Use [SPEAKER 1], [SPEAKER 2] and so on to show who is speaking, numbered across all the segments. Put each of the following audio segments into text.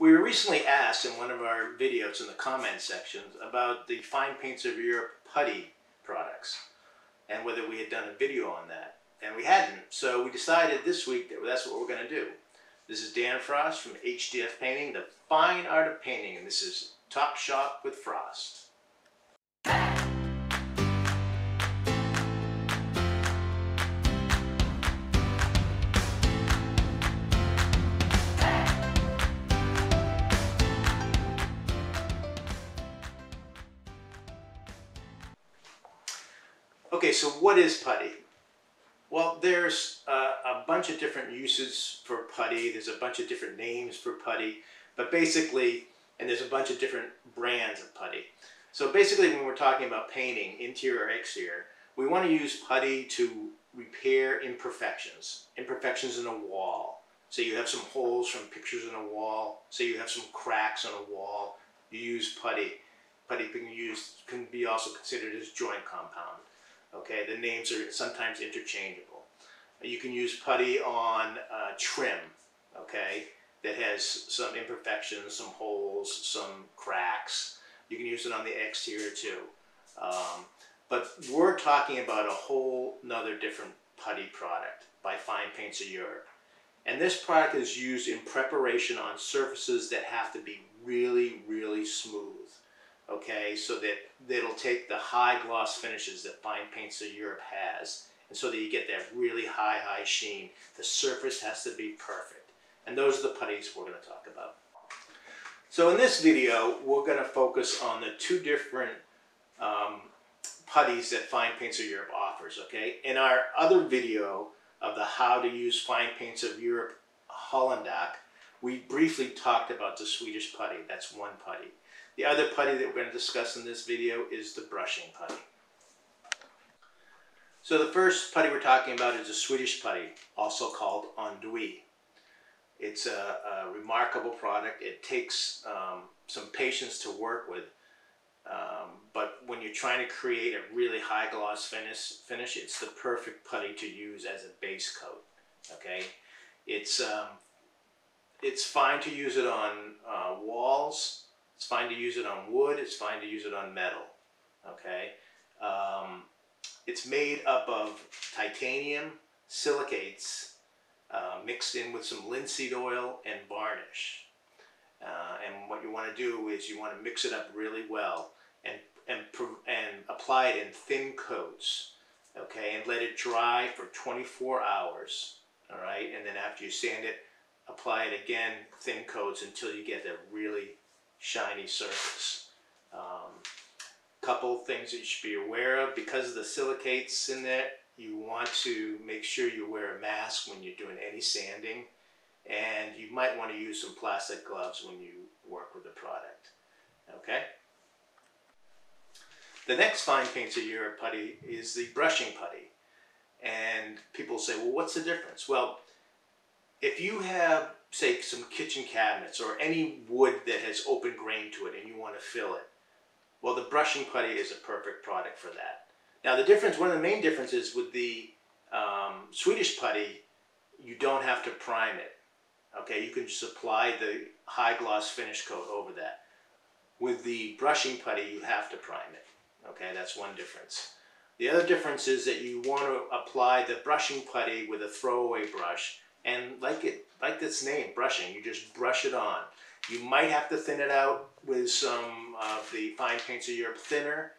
[SPEAKER 1] We were recently asked in one of our videos in the comment sections about the Fine Paints of Europe putty products and whether we had done a video on that. And we hadn't, so we decided this week that that's what we're going to do. This is Dan Frost from HDF Painting, the fine art of painting, and this is Talk Shop with Frost. Okay, so what is putty? Well, there's uh, a bunch of different uses for putty. There's a bunch of different names for putty, but basically, and there's a bunch of different brands of putty. So basically, when we're talking about painting, interior or exterior, we want to use putty to repair imperfections. Imperfections in a wall. So you have some holes from pictures in a wall. Say you have some cracks on a wall. You use putty. Putty can, use, can be also considered as joint compound. Okay, the names are sometimes interchangeable. You can use putty on uh, trim, okay, that has some imperfections, some holes, some cracks. You can use it on the exterior too. Um, but we're talking about a whole nother different putty product by Fine Paints of Europe. And this product is used in preparation on surfaces that have to be really, really smooth okay, so that it'll take the high gloss finishes that Fine Paints of Europe has, and so that you get that really high, high sheen. The surface has to be perfect. And those are the putties we're going to talk about. So in this video, we're going to focus on the two different um, putties that Fine Paints of Europe offers, okay? In our other video of the how to use Fine Paints of Europe Hollandlac, we briefly talked about the Swedish putty. That's one putty. The other putty that we're going to discuss in this video is the brushing putty. So the first putty we're talking about is a Swedish putty, also called Enduit. It's a, a remarkable product. It takes um, some patience to work with, um, but when you're trying to create a really high gloss finish, finish, it's the perfect putty to use as a base coat. Okay, it's um, it's fine to use it on uh, walls it's fine to use it on wood. It's fine to use it on metal. Okay. Um, it's made up of titanium silicates uh, mixed in with some linseed oil and varnish. Uh, and what you want to do is you want to mix it up really well and, and, and apply it in thin coats. Okay, and let it dry for 24 hours. All right, and then after you sand it, apply it again, thin coats until you get a really shiny surface. Um, couple things that you should be aware of because of the silicates in there you want to make sure you wear a mask when you're doing any sanding. And you might want to use some plastic gloves when you work with the product okay? The next fine paints of Europe putty is the brushing putty. And people say well what's the difference? Well if you have say some kitchen cabinets or any wood that has open grain to it and you want to fill it, well the brushing putty is a perfect product for that. Now the difference, one of the main differences with the um, Swedish putty, you don't have to prime it. Okay, you can just apply the high gloss finish coat over that. With the brushing putty, you have to prime it. Okay, that's one difference. The other difference is that you want to apply the brushing putty with a throwaway brush and like it like this name brushing you just brush it on. You might have to thin it out with some of the fine paints of Europe thinner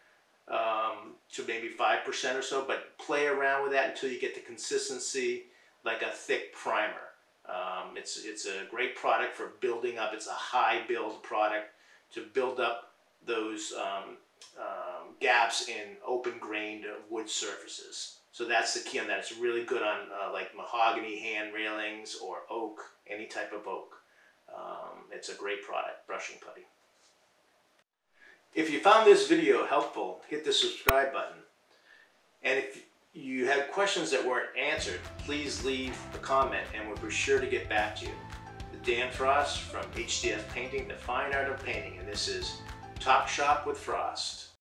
[SPEAKER 1] um, to maybe 5% or so but play around with that until you get the consistency like a thick primer. Um, it's it's a great product for building up it's a high build product to build up those um, um gaps in open grained wood surfaces so that's the key on that. It's really good on uh, like mahogany hand railings or oak, any type of oak. Um, it's a great product, brushing putty. If you found this video helpful, hit the subscribe button. And if you had questions that weren't answered, please leave a comment and we'll be sure to get back to you. Dan Frost from HDF Painting, the fine art of painting, and this is Talk Shop with Frost.